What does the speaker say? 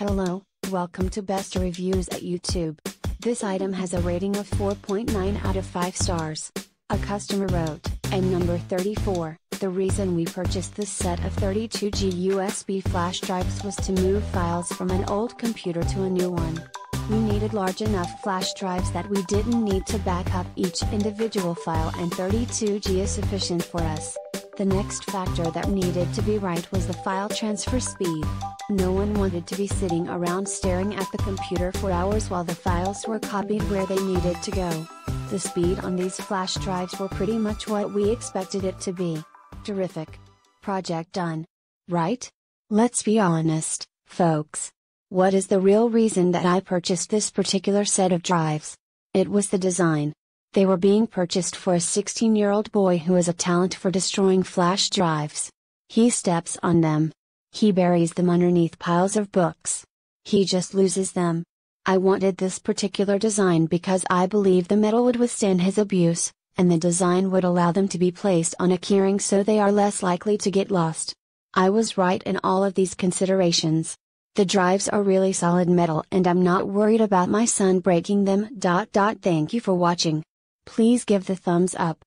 Hello, welcome to Best Reviews at YouTube. This item has a rating of 4.9 out of 5 stars. A customer wrote, and number 34, the reason we purchased this set of 32G USB flash drives was to move files from an old computer to a new one. We needed large enough flash drives that we didn't need to back up each individual file and 32G is sufficient for us. The next factor that needed to be right was the file transfer speed. No one wanted to be sitting around staring at the computer for hours while the files were copied where they needed to go. The speed on these flash drives were pretty much what we expected it to be. Terrific. Project done. Right? Let's be honest, folks. What is the real reason that I purchased this particular set of drives? It was the design. They were being purchased for a 16 year old boy who has a talent for destroying flash drives. He steps on them. He buries them underneath piles of books. He just loses them. I wanted this particular design because I believe the metal would withstand his abuse, and the design would allow them to be placed on a keyring so they are less likely to get lost. I was right in all of these considerations. The drives are really solid metal and I'm not worried about my son breaking them. Thank you for watching. Please give the thumbs up,